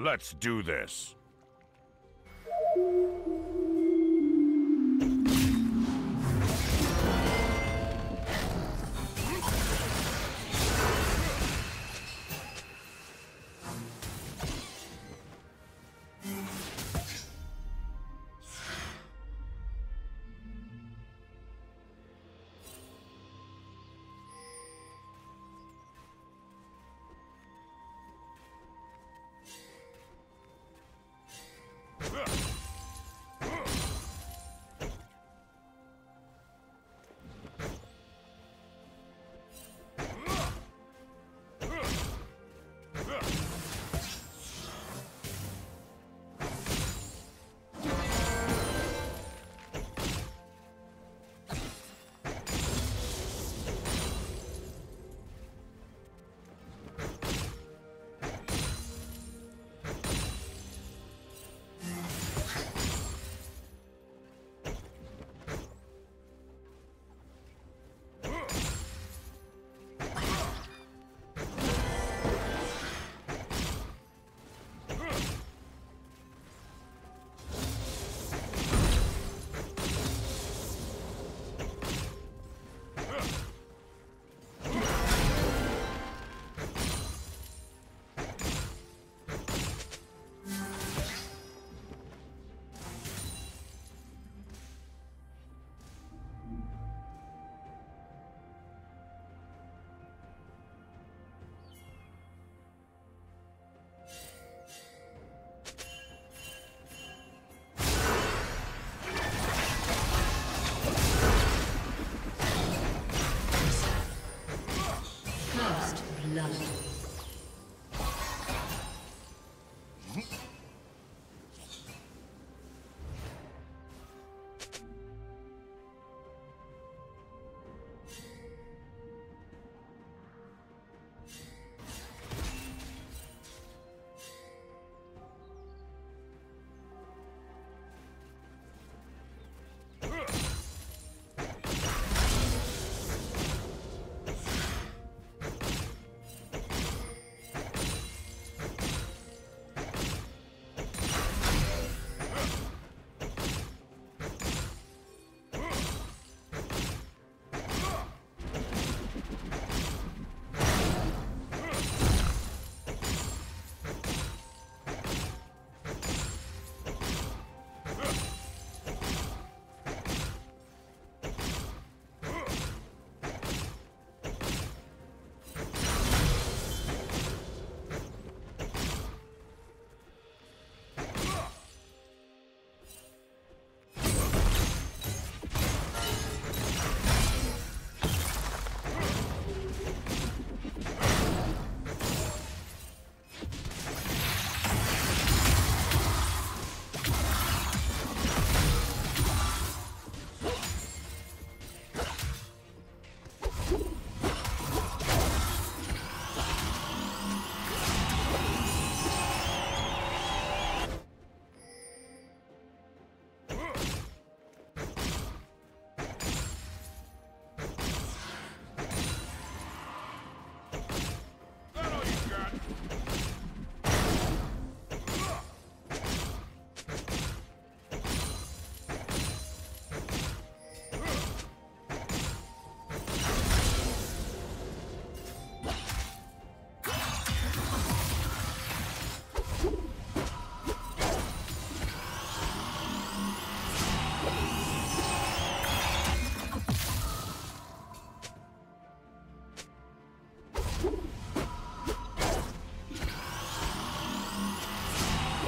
Let's do this.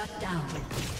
Shut down.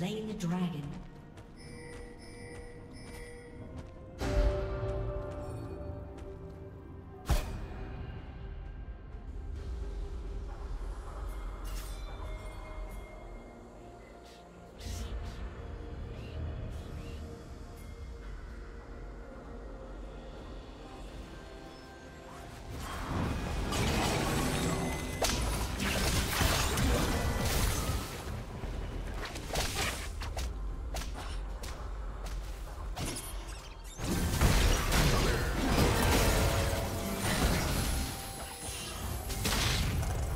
slain the dragon.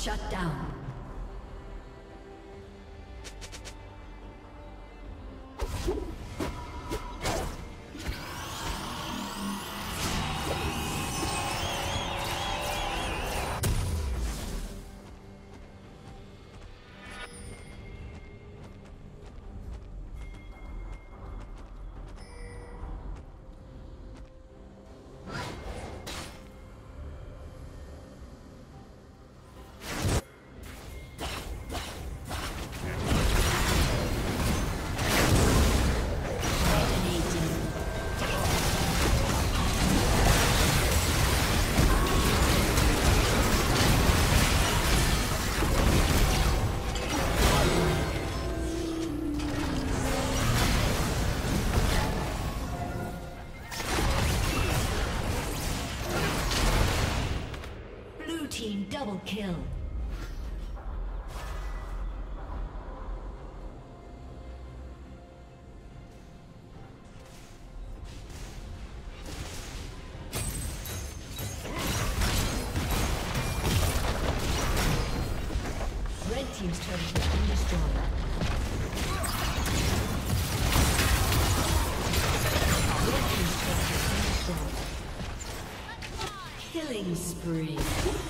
Shut down. Red Team's turret has been destroyed. Killing spree.